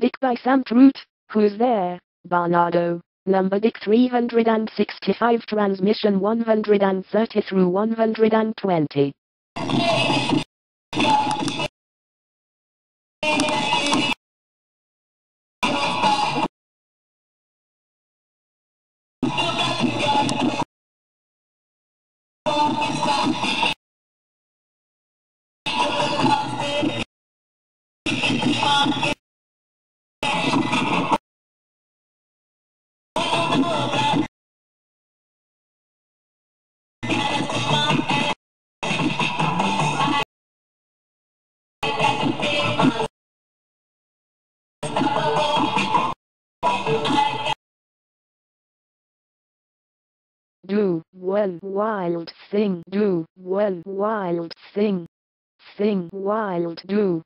Dick by Sam Who's There, Barnardo, number Dick 365 transmission 130 through 120. Do well wild thing do well wild thing thing wild do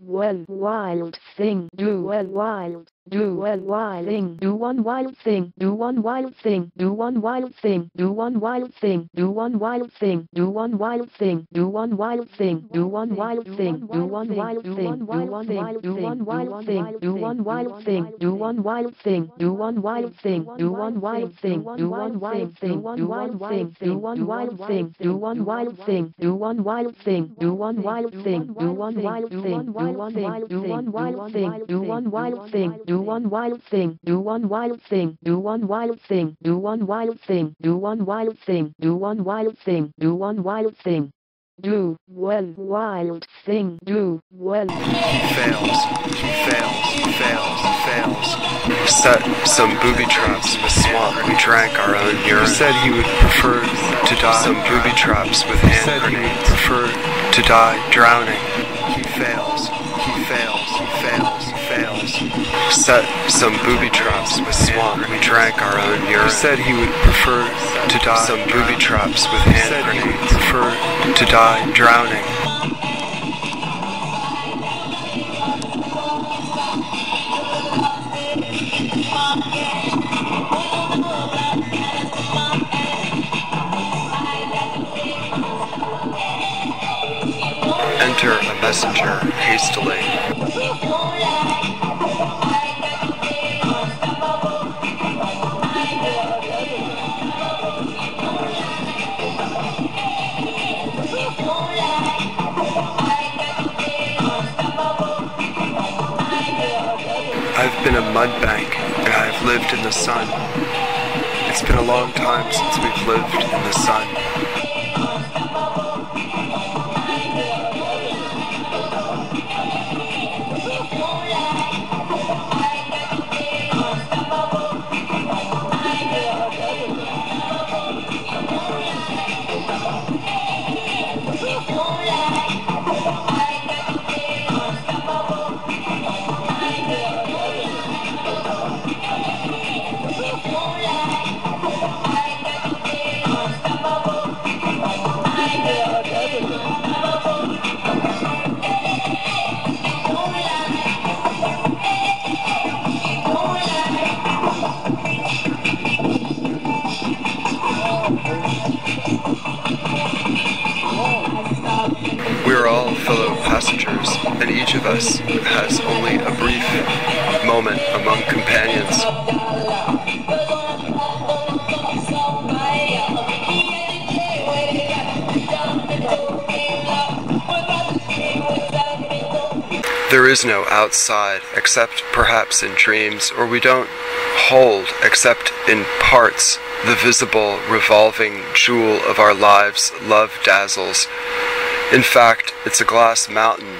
well wild thing do well wild do well wild thing do one wild thing do one wild thing do one wild thing do one wild thing do one wild thing do one wild thing do one wild thing do one wild thing do one wild thing do one wild thing, do one wild thing do one wild thing do one wild thing do one wild thing do one wild thing do one wild thing do one wild thing do one wild thing do one wild thing do one wild thing do one wild thing do one wild thing do one wild thing. do one wild thing do one wild thing do one wild thing do one wild thing do one wild thing do one wild thing do one wild thing do one wild thing do one wild thing. Do well wild thing do well fails fails fails fails. Set some booby traps with swamp. We drank our own urine. He said he would prefer to die. Some booby traps with hand grenades. prefer to die drowning. He fails he fails he fails set some booby traps with swamp we drank our own urine. He said he would prefer to die some booby traps with hand grenades. prefer to die drowning. Enter a messenger hastily been a mud bank and I've lived in the sun. It's been a long time since we've lived in the sun. We're all fellow passengers, and each of us has only a brief moment among companions. There is no outside, except perhaps in dreams, or we don't hold, except in parts, the visible, revolving jewel of our lives, love dazzles. In fact, it's a glass mountain.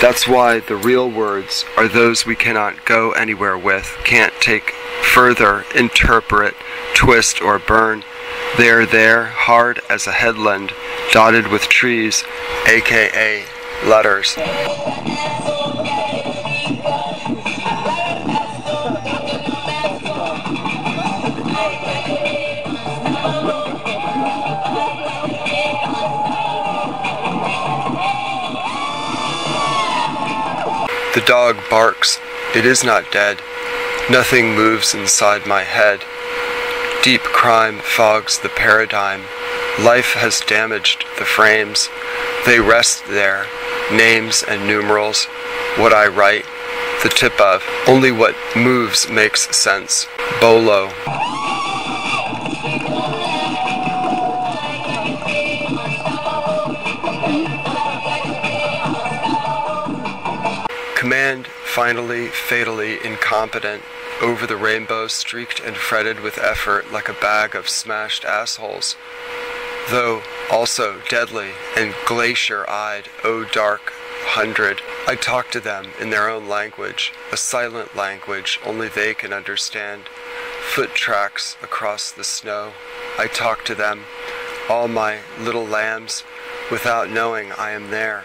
That's why the real words are those we cannot go anywhere with, can't take further, interpret, twist, or burn. They are there, hard as a headland, dotted with trees, aka letters. Dog barks. It is not dead. Nothing moves inside my head. Deep crime fogs the paradigm. Life has damaged the frames. They rest there, names and numerals, what I write, the tip of. Only what moves makes sense. Bolo. Command, finally, fatally incompetent, over the rainbow streaked and fretted with effort like a bag of smashed assholes. Though also deadly and glacier-eyed, oh dark hundred, I talk to them in their own language, a silent language only they can understand. Foot tracks across the snow. I talk to them, all my little lambs, without knowing I am there.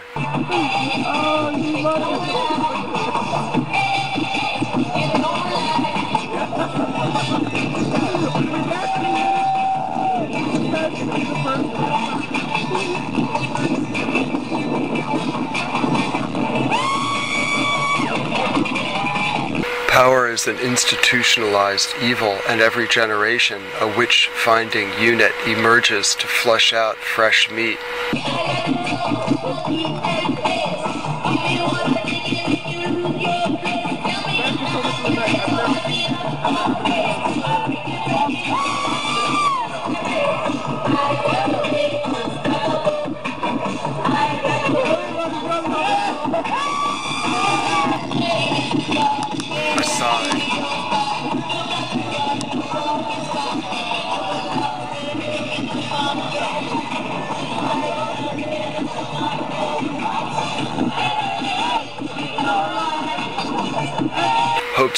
Power is an institutionalized evil, and every generation a witch finding unit emerges to flush out fresh meat.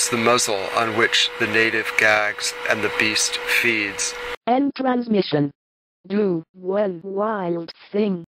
The muzzle on which the native gags and the beast feeds. End transmission. Do one wild thing.